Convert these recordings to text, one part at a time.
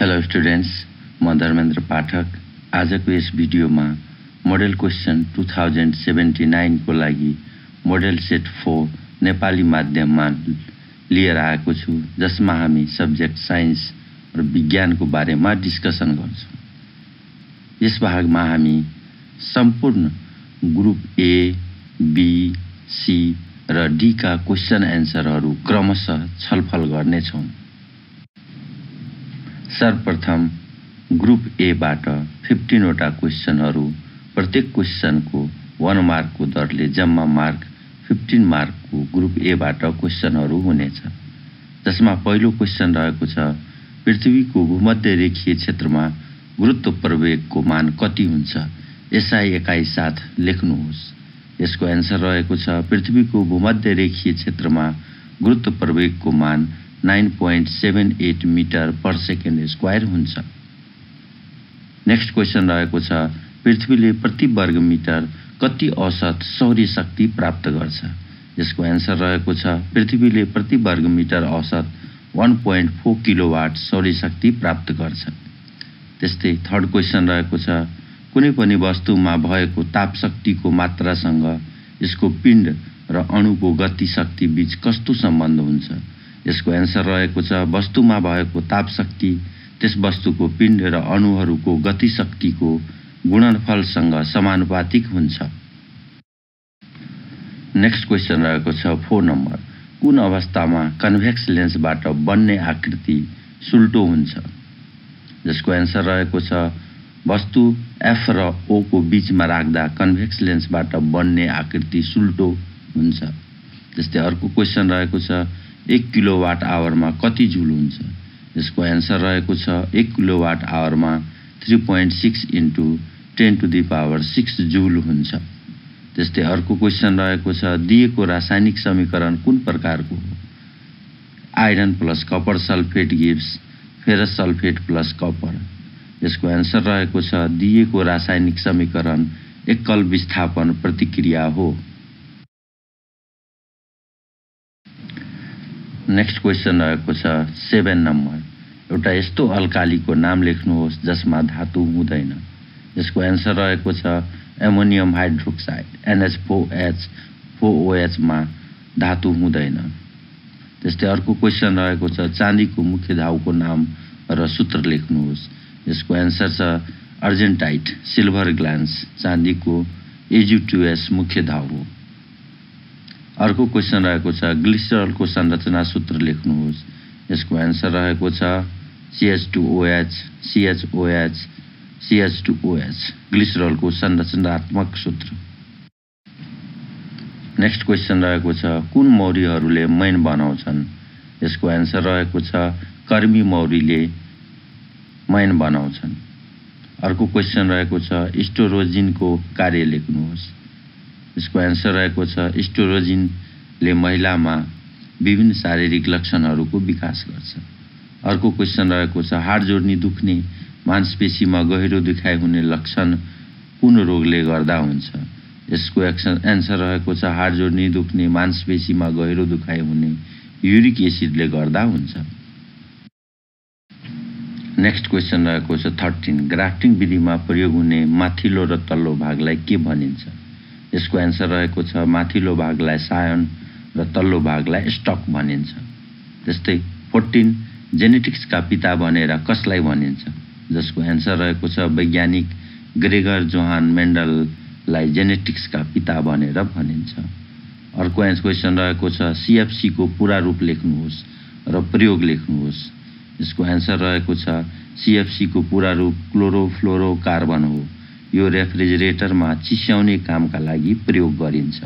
Hello students म धर्मेन्द्र पाठक। आजको यस भिडियोमा model question two thousand seventy नाइनको लागि मोडेल सेट फोर नेपाली माध्यममा लिएर आएको छु जसमा हामी सब्जेक्ट साइन्स र विज्ञानको बारेमा डिस्कसन गर्छौँ। यस भागमा हामी सम्पूर्ण ग्रुप ए बी सी र डीका क्वेसन एन्सरहरू क्रमशः छलफल गर्नेछौँ। सर्वप्रथम ग्रुप एबाट फिफ्टिनवटा क्वेसनहरू प्रत्येक क्वेसनको वान मार्कको दरले जम्मा मार्क फिफ्टिन मार्कको ग्रुप एबाट क्वेसनहरू हुनेछ। जसमा पहिलो क्वेसन रहेको छ पृथ्वीको भूमध्य रेखीय क्षेत्रमा गुरुत्व प्रवेगको मान कति हुन्छ? एसआई एकाइ साथ लेख्नुहोस्। यसको एन्सर रहेको छ पृथ्वीको भूमध्य रेखीय क्षेत्रमा गुरुत्व प्रवेगको मान nine point seven eight metre per second square हुन्छ। नेक्स्ट क्वेसन रहेको छ पृथ्वीले प्रति वर्ग मिटर कति औसत सौर्य शक्ति प्राप्त गर्छ? यसको एन्सर रहेको छ पृथ्वीले प्रति वर्ग मिटर औसत वान पोइन्ट फोर किलोवाट सौर्य शक्ति प्राप्त गर्छ। त्यस्तै थर्ड क्वेसन रहेको छ कुनै पनि वस्तुमा भएको ताप शक्तिको मात्रासँग यसको पिण्ड र अणुको गति शक्ति बीच कस्तो सम्बन्ध हुन्छ? यसको एन्सर रहेको छ वस्तुमा भएको ताप शक्ति त्यस वस्तुको पिण्ड र अणुहरूको गतिशक्तिको गुणनफलसँग समानुपातिक हुन्छ। नेक्स्ट क्वेसन रहेको छ फोर नम्बर। कुन अवस्थामा कन्भेक्स लेन्सबाट बन्ने आकृति सुल्टो हुन्छ? जसको एन्सर रहेको छ वस्तु एफ र ओको बिचमा राख्दा कन्भेक्स लेन्सबाट बन्ने आकृति सुल्टो हुन्छ। त्यस्तै अर्को क्वेसन रहेको छ एक किलो वाट आवरमा कति जुल हुन्छ? यसको एन्सर रहेको छ एक kilowatt आवरमा three point six into ten to the power six joule हुन्छ। त्यस्तै अर्को क्वेसन रहेको छ दिएको रासायनिक समीकरण कुन प्रकारको हो? Iron plus copper sulphate gives ferrous sulphate plus copper यसको एन्सर रहेको छ दिएको रासायनिक समीकरण एकल विस्थापन प्रतिक्रिया हो। नेक्स्ट क्वेसन रहेको छ सेभेन नम्बर एउटा यस्तो अल्कालीको नाम लेख्नुहोस् जसमा धातु हुँदैन। यसको एन्सर रहेको छ ammonium hydroxide NH four H four ओएचमा धातु हुँदैन। त्यस्तै अर्को क्वेसन रहेको छ चाँदीको मुख्य धाउको नाम र सूत्र लेख्नुहोस्। यसको एन्सर छ अर्जेन्टाइट सिल्भर ग्लान्स चाँदीको एजुटुएस मुख्य धाउ हो। अर्को क्वेसन रहेको छ ग्लिसरलको संरचना सूत्र लेख्नुहोस्। यसको एन्सर रहेको छ CH two OH CHOH CH two OH ग्लिसरलको संरचनात्मक सूत्र। नेक्स्ट क्वेसन रहेको छ कुन मौरीहरूले मैन बनाउँछन्? यसको एन्सर रहेको छ कर्मी मौरीले मैन बनाउँछन्। अर्को क्वेसन रहेको छ स्टोरोजिनको कार्य लेख्नुहोस्। यसको एन्सर रहेको छ स्टोरोजिनले महिलामा विभिन्न शारीरिक लक्षणहरूको विकास गर्छ। अर्को क्वेसन रहेको छ हाड जोड्नी दुख्ने मांसपेशीमा गहिरो दुखाइ हुने लक्षण कुन रोगले गर्दा हुन्छ? यसको एक्सन एन्सर रहेको छ हाड जोड्नी दुख्ने मांसपेशीमा गहिरो दुखाइ हुने युरिक एसिडले गर्दा हुन्छ। नेक्स्ट क्वेसन रहेको छ थर्टिन ग्राफ्टिङ विधिमा प्रयोग हुने माथिल्लो र तल्लो भागलाई के भनिन्छ? यसको एन्सर रहेको छ माथिल्लो भागलाई सायन र तल्लो भागलाई स्टक भनिन्छ। त्यस्तै फोर्टिन जेनेटिक्सका पिता भनेर कसलाई भनिन्छ? जसको एन्सर रहेको छ वैज्ञानिक ग्रेगर जोहान मेन्डललाई जेनेटिक्सका पिता भनेर भनिन्छ। अर्को एन्स क्वेसन रहेको छ सिएफसीको पुरा रूप लेख्नुहोस् र प्रयोग लेख्नुहोस्। यसको एन्सर रहेको छ सिएफसीको पुरा रूप क्लोरोफ्लोरो कार्बन हो। यो रेफ्रिजरेटरमा चिस्याउने कामका लागि प्रयोग गरिन्छ।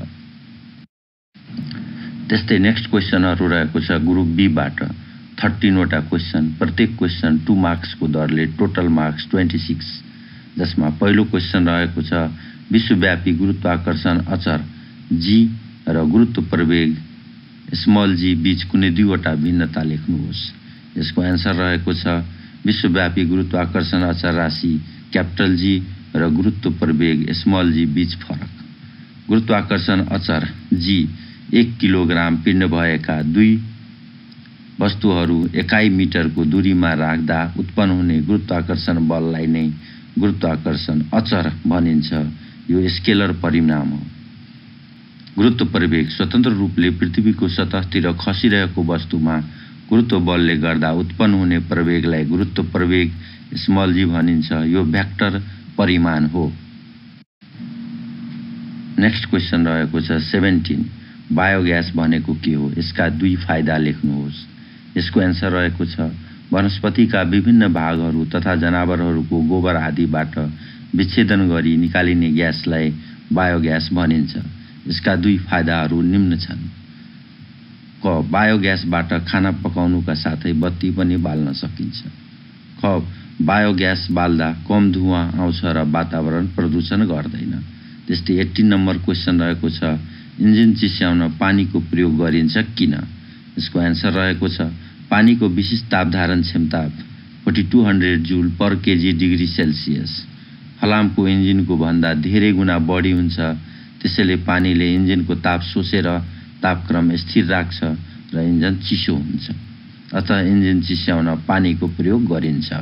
त्यस्तै नेक्स्ट क्वेसनहरू रहेको छ ग्रुप बीबाट। थर्टिनवटा क्वेसन प्रत्येक क्वेसन टु मार्क्सको दरले टोटल मार्क्स ट्वेन्टी सिक्स। जसमा पहिलो क्वेसन रहेको छ विश्वव्यापी गुरुत्वाकर्षण अचर जी र गुरुत्व प्रवेग स्मल जी बीच कुनै दुईवटा भिन्नता लेख्नुहोस्। यसको एन्सर रहेको छ विश्वव्यापी गुरुत्वाकर्षण अचर राशि क्यापिटल जी र गुरुत्व प्रवेग स्मल जी बीच फरक। गुरुत्वाकर्षण अचर जी एक किलोग्राम पिण्ड भएका दुई वस्तुहरू एकाइ मिटरको दूरीमा राख्दा उत्पन्न हुने गुरुत्वाकर्षण बललाई नै गुरुत्वाकर्षण अचर भनिन्छ। यो स्केलर परिणाम हो। गुरुत्व प्रवेग स्वतन्त्र रूपले पृथ्वीको सतहतिर खसिरहेको वस्तुमा गुरुत्व बलले गर्दा उत्पन्न हुने प्रवेगलाई गुरुत्व प्रवेग स्मल जी भनिन्छ। यो भ्याक्टर परिमाण हो। नेक्स्ट क्वेसन रहेको छ सेभेन्टिन बायोग्यास भनेको के हो? यसका दुई फाइदा लेख्नुहोस्। यसको एन्सर रहेको छ वनस्पतिका विभिन्न भागहरू तथा जनावरहरूको गोबर आदिबाट विच्छेदन गरी निकालिने ग्यासलाई बायोग्यास भनिन्छ। यसका दुई फाइदाहरू निम्न छन्। क बायोग्यासबाट खाना पकाउनुका साथै बत्ती पनि बाल्न सकिन्छ। ख बायोग्यास बाल्दा कम धुवा आउँछ र वातावरण प्रदूषण गर्दैन त्यस्तै एट्टिन नम्बर क्वेसन रहेको छ इन्जिन चिस्याउन पानीको प्रयोग गरिन्छ किन? यसको एन्सर रहेको छ पानीको विशिष्ट तापधारण क्षमता forty two hundred joule per KG degree Celsius. फलामको इन्जिनको भन्दा धेरै गुणा बढी हुन्छ। त्यसैले पानीले इन्जिनको ताप सोचेर तापक्रम स्थिर राख्छ र इन्जन चिसो हुन्छ। अत इन्जिन चिस्याउन पानीको प्रयोग गरिन्छ।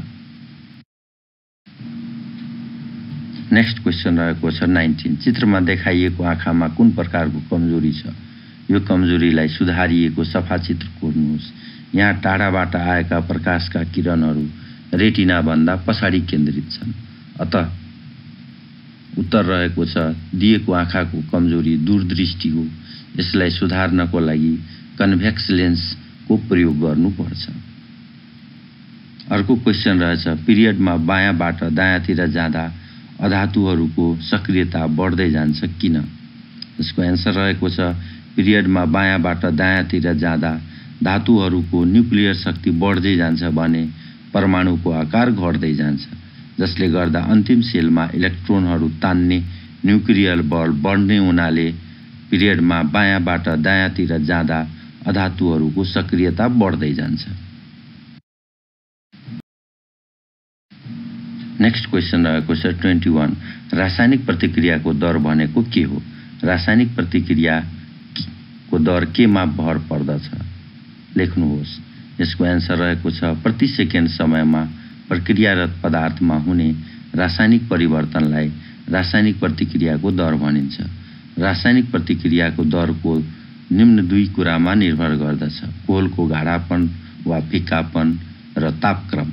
नेक्स्ट क्वेसन रहेको छ नाइन्टिन। चित्रमा देखाइएको आँखामा कुन प्रकारको कमजोरी छ? यो कमजोरीलाई सुधारिएको सफा चित्र कोर्नुहोस् यहाँ टाढाबाट आएका प्रकाशका किरणहरू रेटिनाभन्दा पछाडि केन्द्रित छन्। अत उत्तर रहेको छ दिएको आँखाको कमजोरी दूरदृष्टि हो। यसलाई सुधार्नको लागि कन्भेक्स लेन्सको प्रयोग गर्नुपर्छ। अर्को क्वेसन रहेछ पिरियडमा बायाँबाट दायाँतिर जाँदा अधातुहरूको सक्रियता बढ्दै जान्छ किन? यसको एन्सर रहेको छ पिरियडमा बायाँबाट दायाँतिर जाँदा धातुहरूको न्युक्लियर शक्ति बढ्दै जान्छ भने परमाणुको आकार घट्दै जान्छ जसले गर्दा अन्तिम सेलमा इलेक्ट्रोनहरू तान्ने न्युक्लियर बल बढ्ने हुनाले पिरियडमा बायाँबाट दायाँतिर जाँदा अधातुहरूको सक्रियता बढ्दै जान्छ। नेक्स्ट क्वेसन रहेको छ ट्वेन्टी वान रासायनिक प्रतिक्रियाको दर भनेको के हो? रासायनिक प्रतिक्रियाको दर केमा भर पर्दछ? लेख्नुहोस्। यसको एन्सर रहेको छ प्रति सेकेन्ड समयमा प्रक्रियारत पदार्थमा हुने रासायनिक परिवर्तनलाई रासायनिक प्रतिक्रियाको दर भनिन्छ। रासायनिक प्रतिक्रियाको दरको निम्न दुई कुरामा निर्भर गर्दछ। कोलको गाढापन वा फिक्कापन र तापक्रम।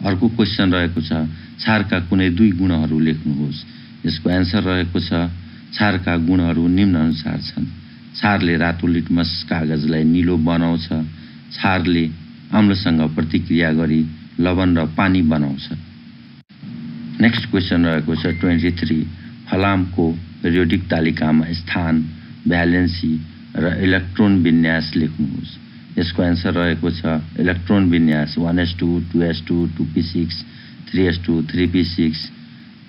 अर्को क्वेसन रहेको छ क्षारका कुनै दुई गुणहरू लेख्नुहोस्। यसको एन्सर रहेको छ क्षारका गुणहरू निम्न अनुसार छन्। क्षारले रातो लिटमस कागजलाई निलो बनाउँछ। क्षारले अम्लसँग प्रतिक्रिया गरी लवण र पानी बनाउँछ। नेक्स्ट क्वेसन रहेको छ ट्वेन्टी थ्री फलामको पेरियोडिक तालिकामा स्थान भ्यालेन्सी र इलेक्ट्रोन विन्यास लेख्नुहोस्। यसको एन्सर रहेको छ इलेक्ट्रोन विन्यास one S two two S two two P six three S two three P six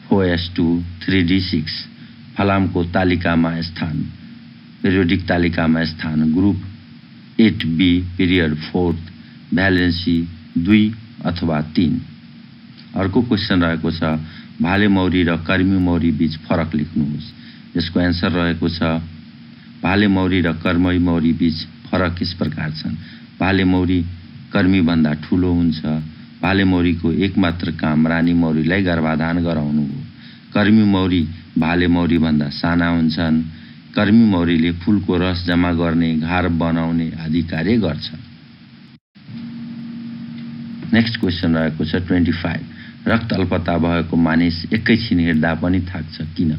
four S two three D six फलामको तालिकामा स्थान पेरियोडिक तालिकामा स्थान group eight B period fourth valency दुई अथवा तिन। अर्को क्वेसन रहेको छ भाले मौरी र कर्मी मौरी बिच फरक लेख्नुहोस्। यसको एन्सर रहेको छ भाले मौरी र कर्मी मौरी बिच फरक यस प्रकार छन्? भाले मौरी कर्मीभन्दा ठुलो हुन्छ। भाले मौरीको एकमात्र काम रानी मौरीलाई गर्भाधान गराउनु हो। कर्मी मौरी भाले मौरीभन्दा साना हुन्छन्। कर्मी मौरीले फुलको रस जम्मा गर्ने घार बनाउने आदि कार्य गर्छ नेक्स्ट क्वेसन रहेको छ ट्वेन्टी फाइभ। रक्त अल्पता भएको मानिस एकैछिन हेर्दा पनि थाक्छ किन?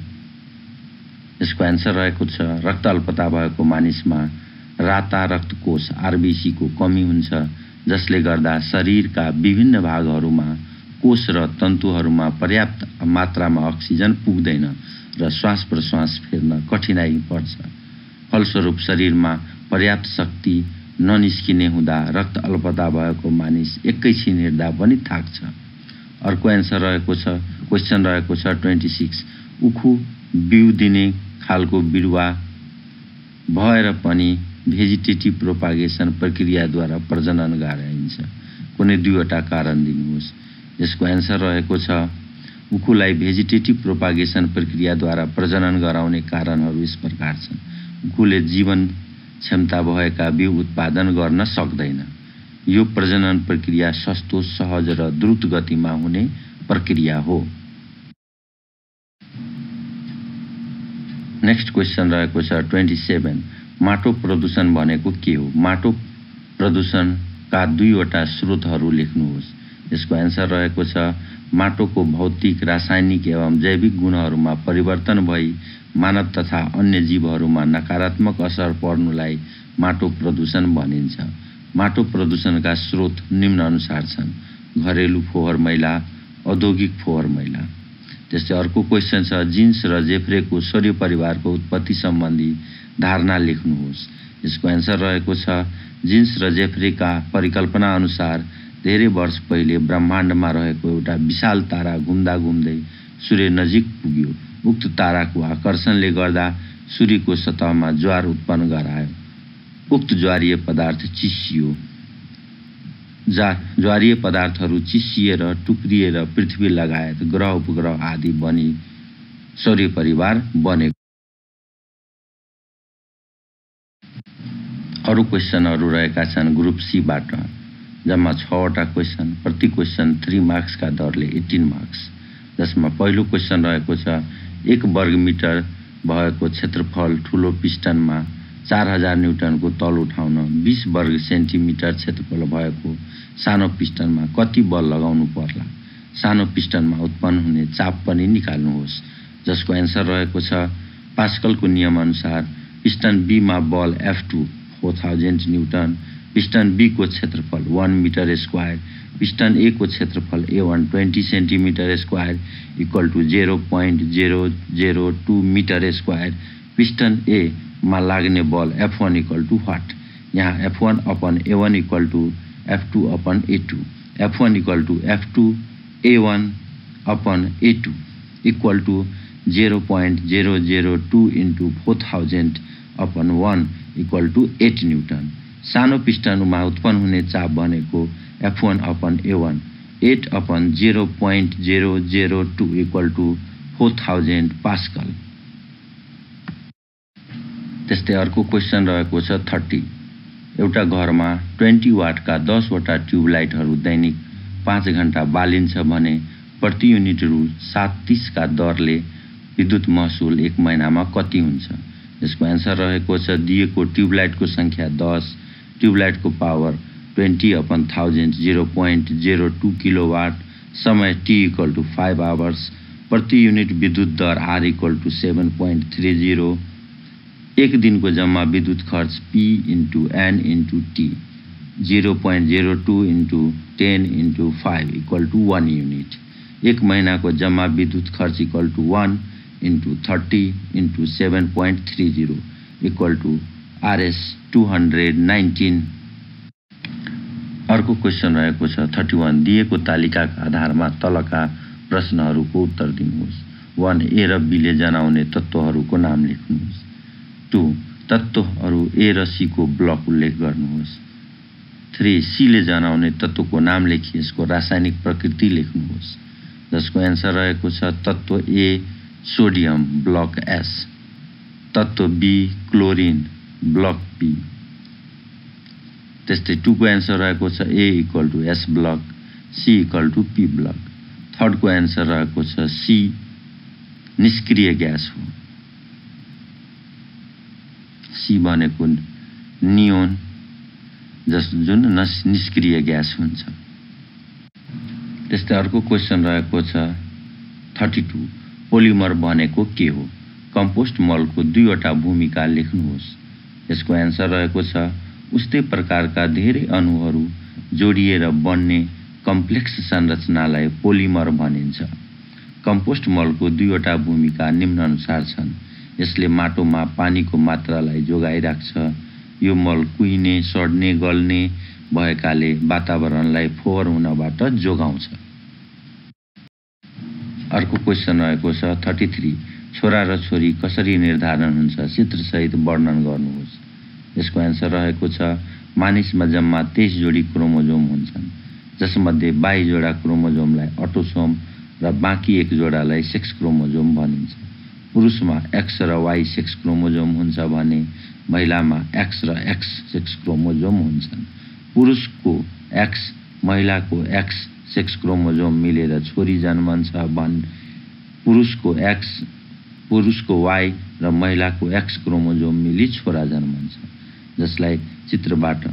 यसको एन्सर रहेको छ रक्त अल्पता भएको मानिसमा राता रक्तकोष आरबिसीको कमी हुन्छ जसले गर्दा शरीरका विभिन्न भागहरूमा कोष र तन्तुहरूमा पर्याप्त मात्रामा अक्सिजन पुग्दैन र श्वास प्रश्वास फेर्न कठिनाइ पर्छ। फलस्वरूप शरीरमा पर्याप्त शक्ति ननिस्किने हुँदा रक्त अल्पता भएको मानिस एकैछिन हेर्दा पनि थाक्छ। अर्को एन्सर रहेको छ क्वेसन रहेको छ ट्वेन्टी सिक्स उखु बिउ दिने खालको बिरुवा भएर पनि भेजिटेटिभ प्रोपागेसन प्रक्रियाद्वारा प्रजनन गराइन्छ। कुनै दुईवटा कारण दिनुहोस्। यसको एन्सर रहेको छ उखुलाई भेजिटेटिभ प्रोपागेसन प्रक्रियाद्वारा प्रजनन गराउने कारणहरू यस प्रकार छन्। उखुले जीवन क्षमता भएका बिउ उत्पादन गर्न सक्दैन। यो प्रजनन प्रक्रिया सस्तो सहज र द्रुत गतिमा हुने प्रक्रिया हो। नेक्स्ट क्वेसन रहेको छ ट्वेन्टी सेभेन माटो प्रदूषण भनेको के हो? माटो प्रदूषणका दुईवटा स्रोतहरू लेख्नुहोस्। यसको एन्सर रहेको छ माटोको भौतिक रासायनिक एवं जैविक गुणहरूमा परिवर्तन भई मानव तथा अन्य जीवहरूमा नकारात्मक असर पर्नुलाई माटो प्रदूषण भनिन्छ। माटो प्रदूषणका स्रोत निम्न अनुसार छन्। घरेलु फोहोर मैला औद्योगिक फोहोर मैला। त्यस्तै अर्को क्वेसन छ जिन्स र जेफ्रेको सौर्य परिवारको उत्पत्ति सम्बन्धी धारणा लेख्नुहोस्। यसको एन्सर रहेको छ जिन्स र जेफ्रेका परिकल्पना अनुसार धेरै वर्ष पहिले ब्रह्माण्डमा रहेको एउटा विशाल तारा घुम्दा घुम्दै सूर्य नजिक पुग्यो। उक्त ताराको आकर्षणले गर्दा सूर्यको सतहमा ज्वार उत्पन्न गरायो। उक्त ज्वारीय पदार्थ चिसियो जा ज्वारीय पदार्थहरू चिसिएर टुक्रिएर पृथ्वी लगायत ग्रह उपग्रह आदि बनी सौर्य परिवार बनेको अरू क्वेसनहरू रहेका छन् ग्रुप सीबाट जम्मा छवटा क्वेसन प्रति क्वेसन थ्री मार्क्सका दरले एट्टिन मार्क्स जसमा पहिलो क्वेसन रहेको छ एक वर्ग मिटर भएको क्षेत्रफल ठुलो पिस्टनमा चार हजार न्युटनको तल उठाउन बिस वर्ग सेन्टिमिटर क्षेत्रफल भएको सानो पिस्टनमा कति बल लगाउनु पर्ला सानो पिस्टनमा उत्पन्न हुने चाप पनि निकाल्नुहोस् जसको एन्सर रहेको छ पास्कलको नियमअनुसार पिस्टन बीमा बल F two four thousand newton piston बीको क्षेत्रफल one metre square piston A को क्षेत्रफल A one twenty centimetre square equal to zero point zero zero two metre square piston एमा लाग्ने बल F one equal to what यहाँ F one upon A one equal to F two upon A two F one equal to F two A one upon A two equal to zero point zero zero two into four thousand upon one equal to eight newton सानो पिस्टनमा उत्पन्न हुने चाप भनेको F one upon A one eight upon zero point zero zero two equal to four thousand pascal त्यस्तै अर्को question रहेको छ थर्टी एउटा घरमा ट्वेन्टी वाटका दसवटा ट्युबलाइटहरू दैनिक पाँच घन्टा बालिन्छ भने प्रति युनिट रु सात तिसका दरले विद्युत महसुल एक महिनामा कति हुन्छ? यसको एन्सर रहेको छ दिएको ट्युबलाइटको सङ्ख्या दस ट्युबलाइटको power twenty upon thousand zero point zero two kilowatt समय T equal to five hours प्रति युनिट विद्युत दर R equal to seven point three zero एक दिनको जम्मा विद्युत खर्च P into N into T zero point zero two into ten into five equal to one unit एक महिनाको जम्मा विद्युत खर्च equal to one seven point three zero equal to RS two hundred nineteen अर्को क्वेसन रहेको छ thirty one दिएको तालिकाका आधारमा तलका प्रश्नहरूको उत्तर दिनुहोस्। वान ए र बीले जनाउने तत्त्वहरूको नाम लेख्नुहोस्। टू तत्त्वहरू ए र सीको ब्लक उल्लेख गर्नुहोस्। थ्री सीले जनाउने तत्त्वको नाम लेखी यसको रासायनिक प्रकृति लेख्नुहोस्। जसको एन्सर रहेको छ तत्त्व ए सोडियम ब्लक एस तत्त्व बी क्लोरिन ब्लक बी त्यस्तै टूको एन्सर रहेको छ A equal to S block C equal to P block थर्डको answer रहेको छ सी निष्क्रिय ग्यास हो। सी भनेको नियोन जस जुन नस निष्क्रिय ग्यास हुन्छ। त्यस्तै अर्को क्वेसन रहेको छ थर्टी टू पोलिमर भनेको के हो? कम्पोस्ट मलको दुईवटा भूमिका लेख्नुहोस्। यसको एन्सर रहेको छ उस्तै प्रकारका धेरै अणुहरू जोडिएर बन्ने कम्प्लेक्स संरचनालाई पोलिमर भनिन्छ। कम्पोस्ट मलको दुईवटा भूमिका निम्नअनुसार छन्। यसले माटोमा पानीको मात्रालाई जोगाइराख्छ। यो मल कुहिने सड्ने गल्ने भएकाले वातावरणलाई फोहोर हुनबाट जोगाउँछ। अर्को क्वेसन रहेको छ थर्टी थ्री छोरा र छोरी कसरी निर्धारण हुन्छ? चित्रसहित वर्णन गर्नुहोस्। यसको एन्सर रहेको छ मानिसमा जम्मा तेइस जोडी क्रोमोजोम हुन्छन् जसमध्ये बाइस जोडा क्रोमोजोमलाई अटोसोम र बाँकी एक जोडालाई सेक्स क्रोमोजोम भनिन्छ। पुरुषमा एक्स र वाइ सेक्स क्रोमोजोम हुन्छ भने महिलामा एक्स र एक्स सेक्स क्रोमोजोम हुन्छन्। पुरुषको एक्स महिलाको एक्स सेक्स क्रोमोजोम मिलेर छोरी जन्मन्छ भन् पुरुषको एक्स पुरुषको वाइ र महिलाको एक्स क्रोमोजोम मिली छोरा जन्मन्छ। जसलाई चित्रबाट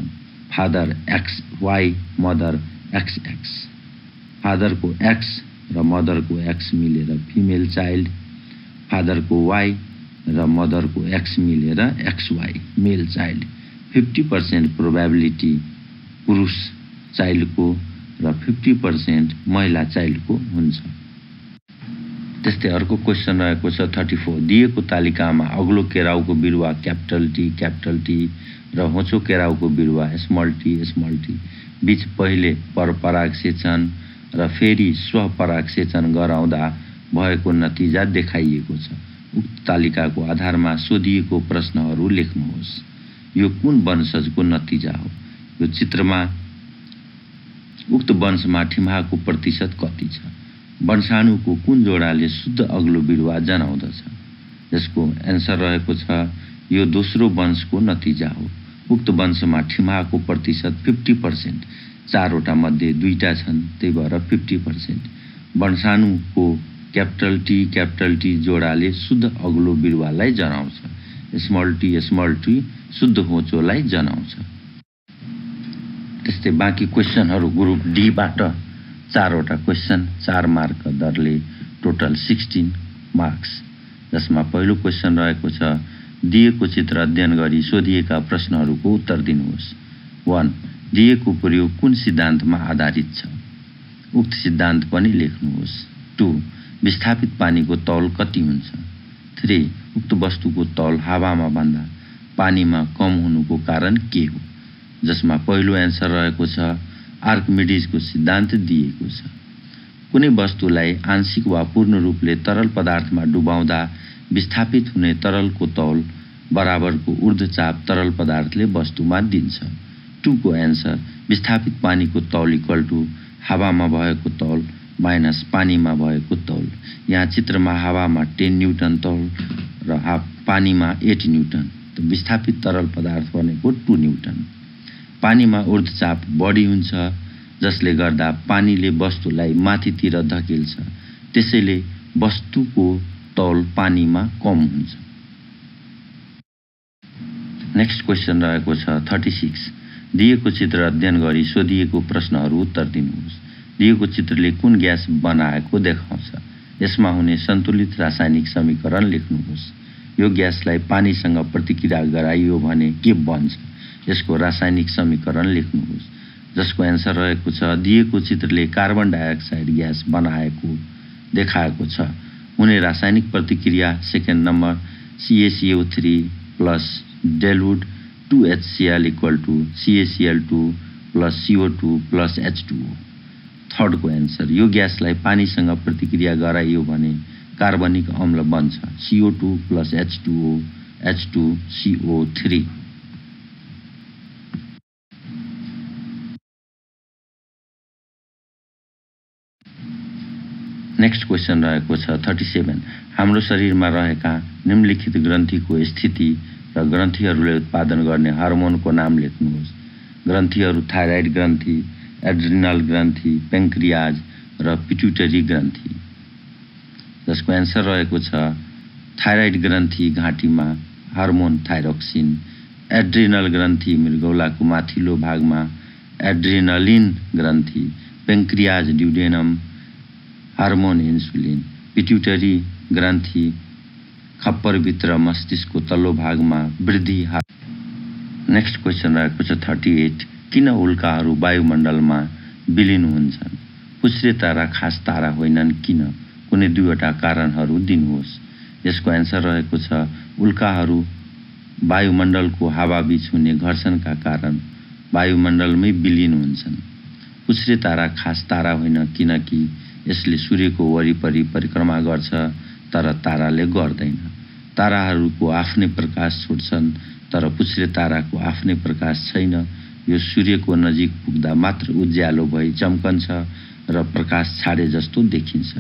father X Y mother X X फादरको X र मदरको एक्स मिलेर फिमेल चाइल्ड फादरको वाइ र मदरको एक्स मिलेर X Y male child. Fifty percent probability पुरुष चाइल्डको र फिफ्टी पर्सेन्ट महिला चाइल्डको हुन्छ। त्यस्तै अर्को क्वेसन रहेको छ थर्टी फोर दिएको तालिकामा अग्लो केराउको बिरुवा क्यापिटल टी क्यापिटल टी र होचो केराउको बिरुवा स्मल टी स्मल टी बिच पहिले परपराग सेचन र फेरि स्वपराग सेचन गराउँदा भएको नतिजा देखाइएको छ। उक्त तालिकाको आधारमा सोधिएको प्रश्नहरू लेख्नुहोस्। यो कुन वंशजको नतिजा हो? यो चित्रमा उक्त वंशमा ठिमाको प्रतिशत कति छ? वंशाणुको कुन जोडाले शुद्ध अग्लो बिरुवा जनाउँदछ? यसको एन्सर रहेको छ यो दोस्रो वंशको नतिजा हो। उक्त वंशमा ठिमाको प्रतिशत फिफ्टी पर्सेन्ट चारवटा मध्ये दुईटा छन् त्यही भएर फिफ्टी पर्सेन्ट वंशाणुको क्यापिटल टी क्यापिटल टी जोडाले शुद्ध अग्लो बिरुवालाई जनाउँछ। स्मल टी स्मल टी शुद्ध होचोलाई जनाउँछ। त्यस्तै बाँकी क्वेसनहरू ग्रुप डीबाट चारवटा क्वेसन चार मार्क दरले टोटल सिक्सटिन मार्क्स। जसमा पहिलो क्वेसन रहेको छ दिएको चित्र अध्ययन गरी सोधिएका प्रश्नहरूको उत्तर दिनुहोस्। वान दिएको प्रयोग कुन सिद्धान्तमा आधारित छ? उक्त सिद्धान्त पनि लेख्नुहोस्। टु विस्थापित पानीको तौल कति हुन्छ? थ्री उक्त वस्तुको तौल हावामा भन्दा पानीमा कम हुनुको कारण के हो? जसमा पहिलो एन्सर रहेको छ आर्कमिडिजको सिद्धान्त दिएको छ। कुनै वस्तुलाई आंशिक वा पूर्ण रूपले तरल पदार्थमा डुबाउँदा विस्थापित हुने तरलको तौल बराबरको ऊर्ध्वचाप तरल पदार्थले वस्तुमा दिन्छ। टूको एन्सर विस्थापित पानीको तौल इक्वल टु हावामा भएको तौल माइनस पानीमा भएको तौल। यहाँ चित्रमा हावामा टेन न्युटन तौल र हा पानीमा एट न्युटन। विस्थापित तरल पदार्थ भनेको टु न्युटन। पानीमा ऊर्ध्वचाप बढी हुन्छ जसले गर्दा पानीले वस्तुलाई माथितिर धकेल्छ। त्यसैले वस्तुको तौल पानीमा कम हुन्छ। नेक्स्ट क्वेसन रहेको छ थर्टी सिक्स। दिएको चित्र अध्ययन गरी सोधिएको प्रश्नहरू उत्तर दिनुहोस्। दिएको चित्रले कुन ग्यास बनाएको देखाउँछ? यसमा हुने सन्तुलित रासायनिक समीकरण लेख्नुहोस्। यो ग्यासलाई पानीसँग प्रतिक्रिया गराइयो भने के बन्छ? यसको रासायनिक समीकरण लेख्नुहोस्। जसको एन्सर रहेको छ दिएको चित्रले कार्बन डाइअक्साइड ग्यास बनाएको देखाएको छ। हुने रासायनिक प्रतिक्रिया second number C A C O three plus डेलवुड 2HCl equal to CaCl2 plus CO2 plus H2O थर्डको एन्सर यो ग्यासलाई पानीसँग प्रतिक्रिया गराइयो भने कार्बनिक अम्ल बन्छ। CO2 plus H2O H2CO3 next question रहेको छ थर्टी सेभेन हाम्रो शरीरमा रहेका निम्नलिखित ग्रन्थीको स्थिति र ग्रन्थीहरूले उत्पादन गर्ने हार्मोनको नाम लेख्नुहोस्। ग्रन्थीहरू थाइराइड ग्रन्थी एड्रिनल ग्रन्थी पेङ्क्रियाज र पिट्युटरी ग्रन्थी। जसको एन्सर रहेको छ थाइराइड ग्रन्थी घाँटीमा हार्मोन थाइरोक्सिन एड्रिनल ग्रन्थी मृगौलाको माथिल्लो भागमा adrenaline ग्रन्थी pancreas duodenum hormone insulin pituitary ग्रन्थी खप्परभित्र मस्तिष्कको तल्लो भागमा वृद्धि नेक्स्ट क्वेसन रहेको छ थर्टी एट किन उल्काहरू वायुमण्डलमा विलिन हुन्छन्? फुस्रे तारा खास तारा होइनन् किन? कुनै दुईवटा कारणहरू दिनुहोस्। यसको एन्सर रहेको छ उल्काहरू वायुमण्डलको हावाबीच हुने घर्षणका कारण वायुमण्डलमै विलिन हुन्छन्। फुस्रे तारा खास तारा होइन किनकि यसले सूर्यको वरिपरि परिक्रमा गर्छ तर ताराले गर्दैन। ताराहरूको आफ्नै प्रकाश छोड्छन् तर पुच्छ्रे ताराको आफ्नै प्रकाश छैन। यो सूर्यको नजिक पुग्दा मात्र उज्यालो भई चम्कन्छ र प्रकाश छाडे जस्तो देखिन्छ।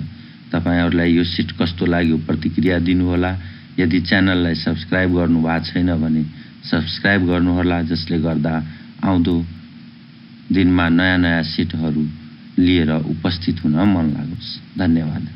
तपाईँहरूलाई यो सिट कस्तो लाग्यो प्रतिक्रिया दिनुहोला। यदि च्यानललाई सब्सक्राइब गर्नु भएको छैन भने सब्सक्राइब गर्नुहोला जसले गर्दा आउँदो दिनमा नयाँ नयाँ सिटहरू लिएर उपस्थित हुन मन लागोस् धन्यवाद।